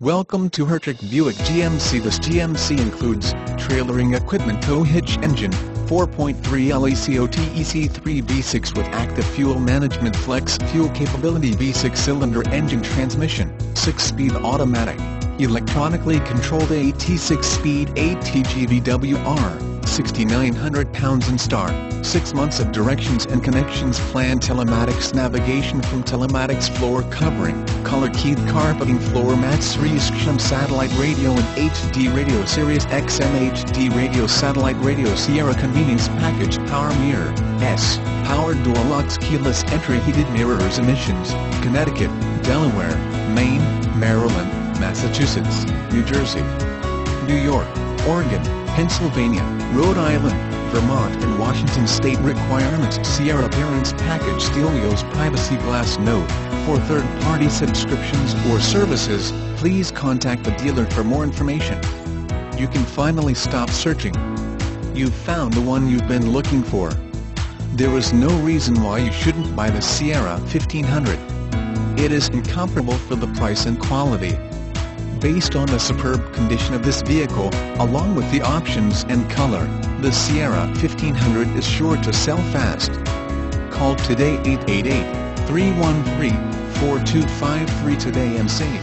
Welcome to Hertrich Buick GMC This GMC includes, trailering equipment tow hitch engine, 4.3 L ECOTEC3 V6 with active fuel management flex fuel capability V6 cylinder engine transmission, 6-speed automatic, electronically controlled AT 6-speed AT GVWR, 6,900 pounds OnStar, 6 months of directions and connections plan telematics navigation from telematics floor covering, color keyed carpeting floor mats Sirius satellite radio and HD radio Sirius XM HD radio satellite radio Sierra convenience package power mirror, S, power door locks keyless entry heated mirrors emissions, Connecticut, Delaware, Maine, Maryland, Massachusetts, New Jersey, New York, Oregon, Pennsylvania, Rhode Island, Vermont and Washington state requirements Sierra Appearance Package Steel Wheels Privacy Glass Note. For third-party subscriptions or services, please contact the dealer for more information. You can finally stop searching. You've found the one you've been looking for. There is no reason why you shouldn't buy the Sierra 1500. It is incomparable for the price and quality based on the superb condition of this vehicle, along with the options and color, the Sierra 1500 is sure to sell fast. Call today 888-313-4253 today and save.